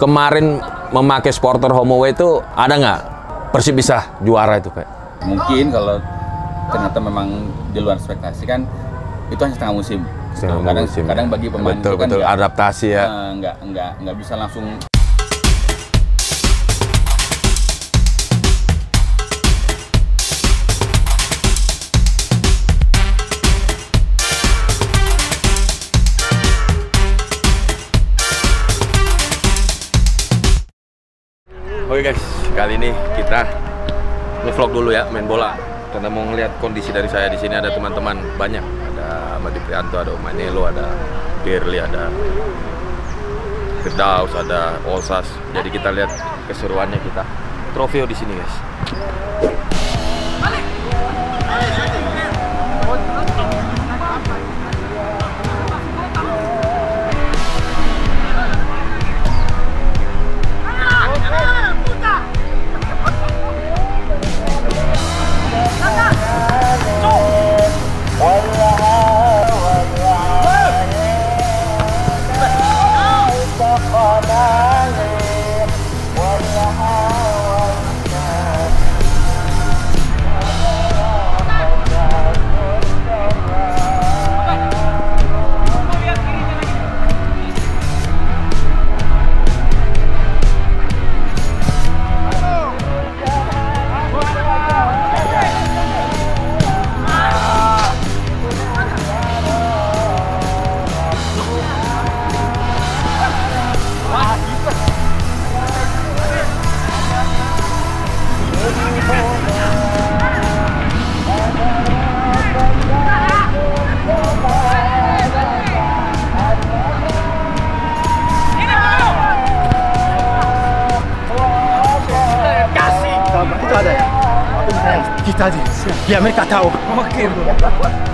kemarin memakai supporter Homeway itu ada nggak Persib bisa juara itu, Pak? Mungkin kalau ternyata memang di luar ekspektasi kan itu hanya setengah musim. Setengah kadang musim, kadang ya. bagi pemain Betul, itu kan betul. nggak- Adaptasi ya. eh, nggak nggak nggak bisa langsung Oke guys, kali ini kita ngevlog dulu ya main bola. Karena mau ngeliat kondisi dari saya di sini ada teman-teman banyak. Ada Madi Prianto, ada Manelo, ada Pirli, ada Firdaus, ada Olsas. Jadi kita lihat keseruannya kita. Trofeo di sini guys. Kita aja. Biar mereka tahu. Oke, bro.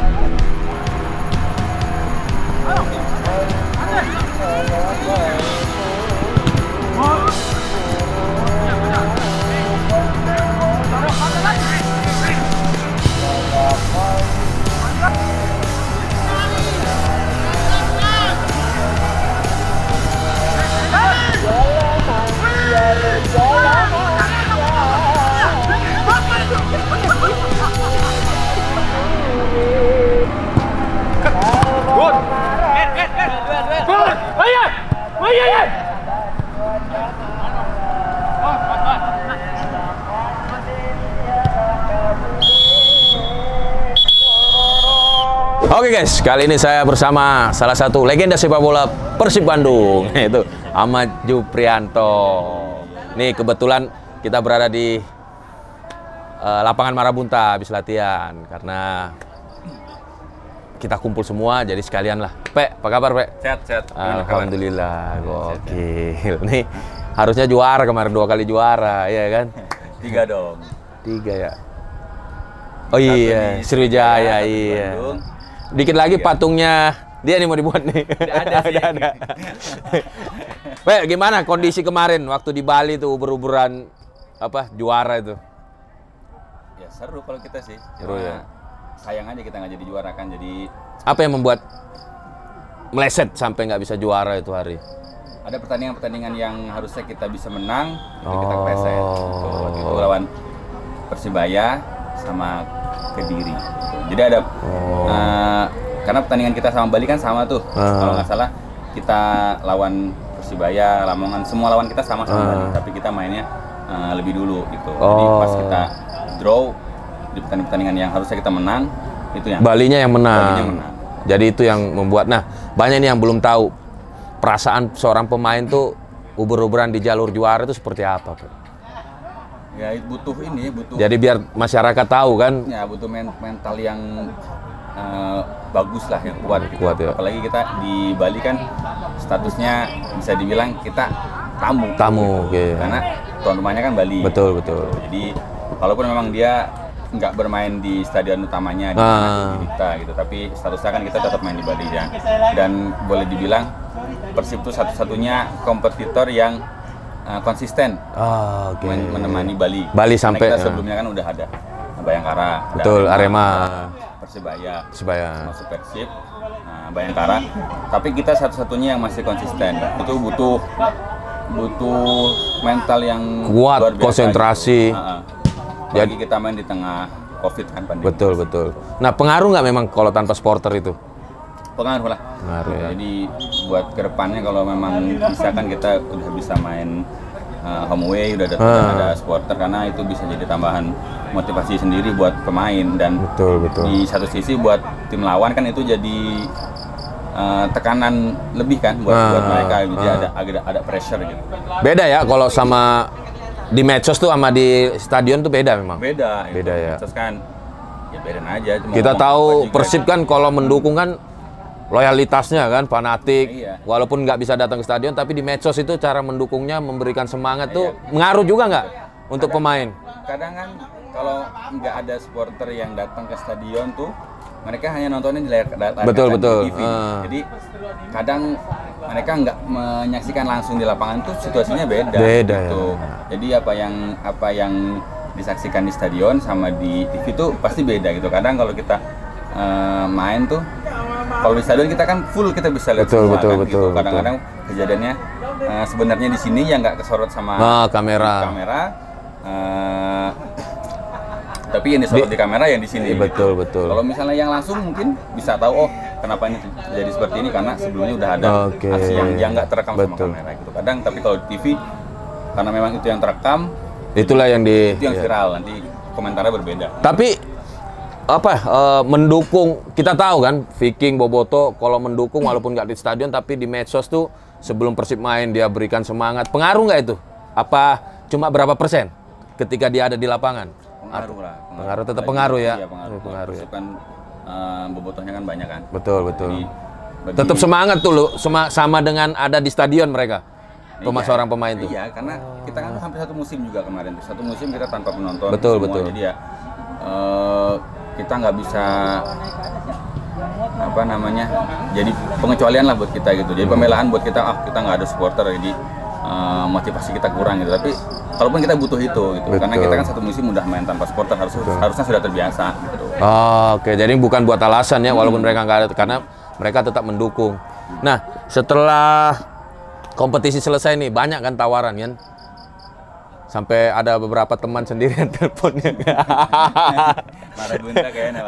Oke guys, kali ini saya bersama salah satu legenda sepak bola Persib Bandung, yaitu Ahmad Juprianto. Nih kebetulan kita berada di eh, lapangan Marabunta habis latihan karena kita kumpul semua jadi sekalian lah. Pe, apa kabar Pe? sehat sehat. Alhamdulillah, gokil. Nih harusnya juara kemarin dua kali juara, ya kan? Tiga dong. Tiga ya. Oh Satu iya, Sriwijaya iya. Bandung. Dikit lagi Tiga. patungnya dia nih mau dibuat nih. ada sih. ada. Pe, gimana kondisi kemarin waktu di Bali tuh uber-uberan apa juara itu? Ya seru kalau kita sih. Seru ya. Sayang aja kita nggak jadi juara kan. Jadi Apa yang membuat meleset sampai nggak bisa juara itu hari? ada pertandingan-pertandingan yang harusnya kita bisa menang, itu kita Oh. kepleset. Gitu. Waktu itu lawan Persibaya sama Kediri. Jadi ada Oh. eh, karena pertandingan kita sama Bali kan sama tuh. Ah. Kalau nggak salah kita lawan Persibaya, Lamongan, semua lawan kita sama sama Ah. Bali, tapi kita mainnya eh, lebih dulu gitu. Jadi pas Oh. kita draw di pertandingan-pertandingan yang harusnya kita menang, itu yang Balinya yang menang. Balinya menang. Jadi itu yang membuat. Nah, banyak nih yang belum tahu perasaan seorang pemain tuh uber-uberan di jalur juara itu seperti apa, Pe? Ya butuh ini, butuh Jadi biar masyarakat tahu kan. ya butuh men- mental yang eh, bagus lah yang kuat gitu. Kuat, ya. apalagi kita di Bali kan statusnya bisa dibilang kita tamu Tamu, oke. karena tuan rumahnya kan Bali Betul, betul. jadi walaupun memang dia nggak bermain di stadion utamanya di, Ah. Dikta gitu tapi statusnya kan kita tetap main di Bali ya dan boleh dibilang Persib itu satu-satunya kompetitor yang eh, konsisten Ah, oke. men- menemani Bali. Bali Karena sampai, kita ya. sebelumnya kan udah ada Bayangkara, ada Betul, Arema. Persibaya, Persibaya. masuk Persib, nah, Bayangkara. Tapi kita satu-satunya yang masih konsisten. Itu butuh butuh mental yang Kuat, luar biasa konsentrasi. gitu. Ha-ha. Apalagi kita main di tengah covid kan pandemi Betul betul. Nah pengaruh nggak memang kalau tanpa supporter itu? Pengaruh lah Pengaruh ya. jadi buat ke depannya kalau memang misalkan kita udah bisa main uh, home away udah ada, Ah. ada supporter karena itu bisa jadi tambahan motivasi sendiri buat pemain dan Betul betul. di satu sisi buat tim lawan kan itu jadi uh, tekanan lebih kan buat, buat Ah, mereka jadi ah. ada ada ada pressure gitu Beda ya kalau sama di medsos tuh sama di stadion tuh beda memang. beda Beda ya. kan ya beda aja Cuma Kita tahu Persib kan kalau mendukung kan loyalitasnya kan fanatik. Iya. Walaupun nggak bisa datang ke stadion tapi di medsos itu cara mendukungnya memberikan semangat tuh mengaruh juga nggak untuk pemain? kadang kan kalau nggak ada supporter yang datang ke stadion tuh mereka hanya nontonnya di layar, layar Betul, betul. TV. Ah. Jadi kadang mereka nggak menyaksikan langsung di lapangan tuh situasinya beda. Beda, gitu. ya. Jadi apa yang apa yang disaksikan di stadion sama di TV tuh pasti beda gitu. Kadang kalau kita eh, main tuh kalau di stadion kita kan full kita bisa lihat Betul, semua betul, kan, betul, gitu. Kadang-kadang kejadiannya eh, sebenarnya di sini yang nggak kesorot sama Ah, kamera. kamera eh, tapi yang disorot di, kamera yang di sini Iya, betul, betul. kalau misalnya yang langsung mungkin bisa tahu oh kenapa ini jadi seperti ini karena sebelumnya udah ada Oke. aksi yang yang nggak terekam Betul. sama kamera gitu kadang tapi kalau di TV karena memang itu yang terekam Itulah yang di. itu yang ya. viral nanti komentarnya berbeda Tapi apa eh, mendukung kita tahu kan Viking Boboto kalau mendukung walaupun nggak di stadion tapi di medsos tuh sebelum Persib main dia berikan semangat pengaruh nggak itu apa cuma berapa persen ketika dia ada di lapangan pengaruh lah pengaruh, tetap Apalagi- pengaruh ya? iya, pengaruh, Oh, pengaruh ya. Kan eh, bobotohnya kan banyak kan betul betul Jadi, bagi- tetap semangat tuh lo sama, sama dengan ada di stadion mereka pemain Iya, seorang pemain tuh Iya, karena kita kan hampir satu musim juga kemarin. Satu musim kita tanpa penonton. Betul, semua. betul. Jadi ya eh, kita nggak bisa apa namanya jadi pengecualian lah buat kita gitu. Hmm. Jadi pembelaan buat kita ah kita nggak ada supporter jadi eh, motivasi kita kurang gitu. Tapi kalaupun kita butuh itu gitu. Karena Betul. kita kan satu musim udah main tanpa supporter harus harusnya sudah terbiasa gitu. Oh, Oke, jadi bukan buat alasan ya, walaupun mereka nggak ada, karena mereka tetap mendukung. Nah, setelah kompetisi selesai nih, banyak kan tawaran kan? Sampai ada beberapa teman sendiri yang teleponnya. Marah Gunta kayaknya.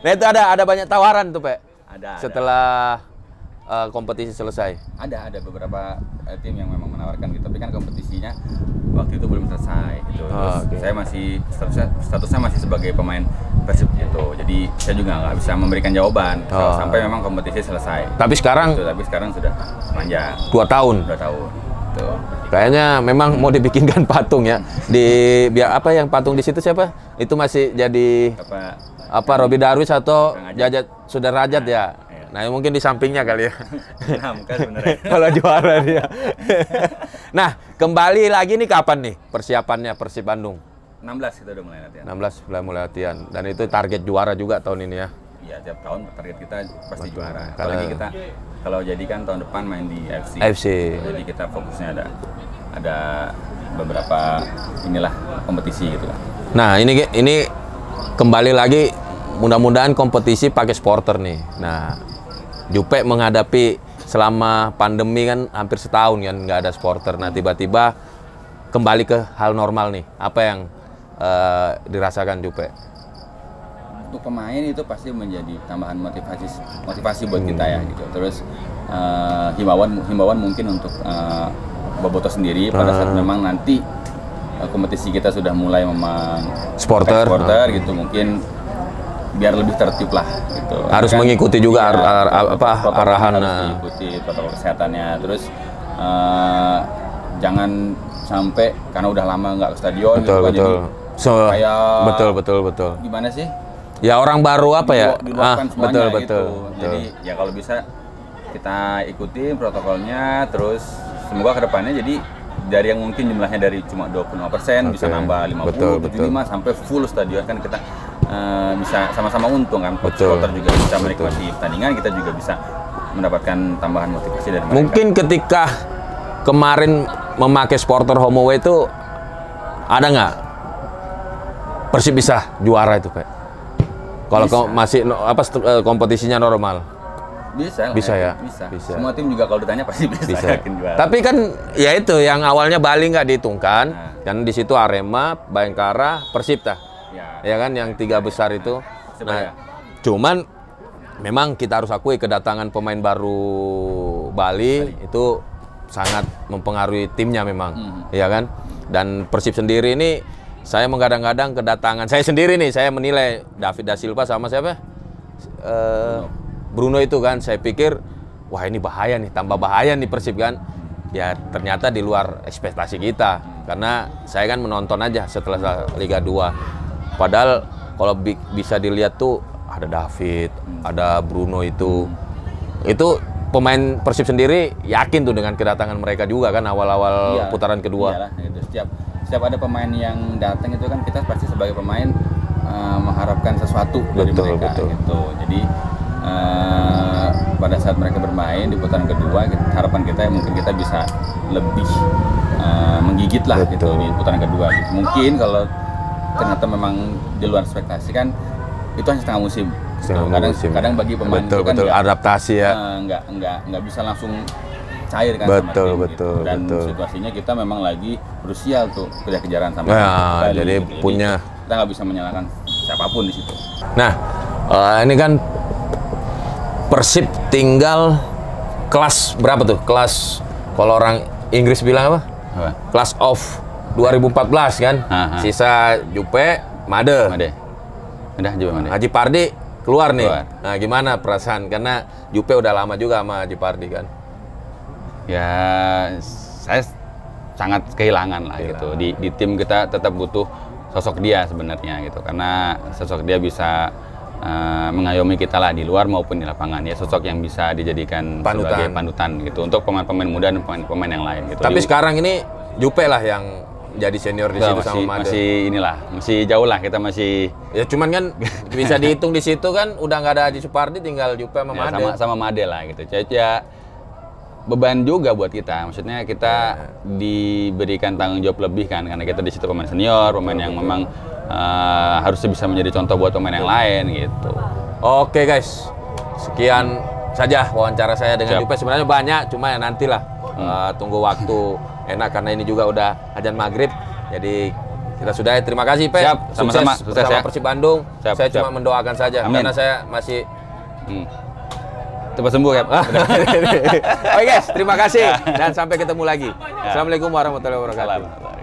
Nah itu ada ada banyak tawaran tuh, Pak. Ada, ada. Setelah eh, kompetisi selesai. ada ada beberapa eh, tim yang memang menawarkan gitu tapi kan kompetisinya waktu itu belum selesai gitu Oh, terus oke. saya masih statusnya statusnya masih sebagai pemain persib gitu jadi saya juga nggak bisa memberikan jawaban Oh. sampai memang kompetisi selesai Tapi sekarang gitu, tapi sekarang sudah panjang dua tahun. udah tahun gitu. Kayaknya memang mau dibikinkan patung ya. Di biar apa yang patung di situ siapa? Itu masih jadi apa apa Robi Darwis atau. Jajat sudah Rajat ya. iya. Nah mungkin di sampingnya kali ya. nah sebenarnya Kalau juara dia. nah kembali lagi nih kapan nih persiapannya Persib Bandung? 16 kita udah mulai latihan 16 mulai mulai latihan dan itu target juara juga tahun ini ya. Iya tiap tahun target kita pasti juara Karena- apalagi kita kalau jadi kan tahun depan main di FC AFC. jadi kita fokusnya ada ada beberapa inilah kompetisi gitu Nah ini ini kembali lagi mudah-mudahan kompetisi pakai supporter nih. Nah Jupe menghadapi selama pandemi kan hampir setahun kan nggak ada supporter. Nah tiba-tiba kembali ke hal normal nih. Apa yang eh, dirasakan Jupe? Untuk pemain itu pasti menjadi tambahan motivasi motivasi buat kita ya gitu terus eh, himbauan himbauan mungkin untuk eh, Boboto sendiri pada saat memang nanti eh, kompetisi kita sudah mulai memang Supporter. supporter gitu mungkin biar lebih tertib lah gitu Harus mengikuti juga ar- ar- apa, arahan, harus nah. diikuti protokol kesehatannya terus eh, jangan sampai karena udah lama nggak ke stadion Betul kan, betul. So, kayak- betul betul betul. jadi gimana sih Ya orang baru apa ya? Dilu- diluapkan semuanya betul gitu. betul. Jadi ya kalau bisa kita ikuti protokolnya terus semoga ke depannya jadi dari yang mungkin jumlahnya dari cuma 25% bisa Oke. nambah 50, Betul, 75 sampai full stadion kan kita eh, bisa sama-sama untung kan. Betul. Supporter juga bisa menikmati pertandingan, kita juga bisa mendapatkan tambahan motivasi dari mereka. Mungkin ketika kemarin memakai supporter home away itu ada nggak Persib bisa juara itu, Pak? Kalau ko- masih no- apa eh, kompetisinya normal. Bisa lah. Bisa ya? Bisa. Bisa. Semua tim juga kalau ditanya pasti bisa, bisa. yakin juara. Tapi kan ya itu yang awalnya Bali nggak dihitungkan, Nah. dan di situ Arema, Bayangkara, Persipta, ya, ya kan yang tiga besar itu. Persebaya. Nah, cuman memang kita harus akui kedatangan pemain baru Bali itu sangat mempengaruhi timnya memang, Mhm. ya kan. Dan Persib sendiri ini saya menggadang-gadang kedatangan saya sendiri nih, saya menilai David da Silva sama siapa? Eh, Bruno itu kan, saya pikir wah ini bahaya nih, tambah bahaya nih Persib kan. Ya ternyata di luar ekspektasi kita, karena saya kan menonton aja setelah Liga 2. Padahal kalau bi- bisa dilihat tuh ada David, ada Bruno itu, itu pemain Persib sendiri yakin tuh dengan kedatangan mereka juga kan awal-awal Iya, putaran kedua. Iyalah, gitu. Setiap setiap ada pemain yang datang itu kan kita pasti sebagai pemain eh, mengharapkan sesuatu dari Betul, mereka betul. gitu. Jadi eh, pada saat mereka bermain di putaran kedua, kita- harapan kita mungkin kita bisa lebih eh, menggigit lah gitu Betul. di putaran kedua. Gitu. Mungkin kalau ternyata memang di luar ekspektasi kan itu hanya setengah musim. Setengah kadang, musim. kadang bagi pemain betul itu kan betul nggak- adaptasi ya. eh, nggak nggak nggak bisa langsung cair kan Betul, sama tim betul, gitu. dan betul. situasinya kita memang lagi berusia tuh kejar-kejaran sama Ya, Bali, jadi gitu. punya- kita nggak bisa menyalahkan siapa pun di situ Nah, eh, ini kan Persib tinggal kelas berapa tuh? Kelas kalau orang Inggris bilang apa? apa Kelas off 2014 kan? Aha. Sisa Jupe, Made. Made udah coba Made Haji Pardi keluar nih. Keluar. Nah, gimana perasaan? Karena Jupe udah lama juga sama Haji Pardi kan. Ya saya sangat kehilangan lah gitu. Di di tim kita tetap butuh sosok dia sebenarnya gitu. Karena sosok dia bisa eh, mengayomi kita lah di luar maupun di lapangan. Ya sosok yang bisa dijadikan Panutan. sebagai panutan gitu untuk pemain-pemain muda dan pemain-pemain yang lain gitu. Tapi Di- sekarang ini Jupe lah yang jadi senior di situ masih, sama Made. masih inilah masih jauh lah kita masih Ya cuman kan bisa dihitung di situ kan udah nggak ada Haji Supardi tinggal Jupe sama ya, Made. sama sama Made lah gitu. Ya, ya beban juga buat kita maksudnya kita diberikan tanggung jawab lebih kan karena kita di situ pemain senior pemain yang memang eh, harusnya bisa menjadi contoh buat pemain yang lain gitu Oke guys, sekian saja wawancara saya dengan. Jupe. Sebenarnya banyak, cuma ya nantilah Eh, tunggu waktu enak karena ini juga udah ajan maghrib. Jadi kita sudah terima kasih Pe. Siap, Sukses sama-sama. Sukses bersama ya. Persib Bandung. Siap, saya siap. cuma mendoakan saja Amin. karena saya masih hmm. Cepat sembuh ya Oke guys, terima kasih. Dan sampai ketemu lagi. Assalamualaikum warahmatullahi wabarakatuh.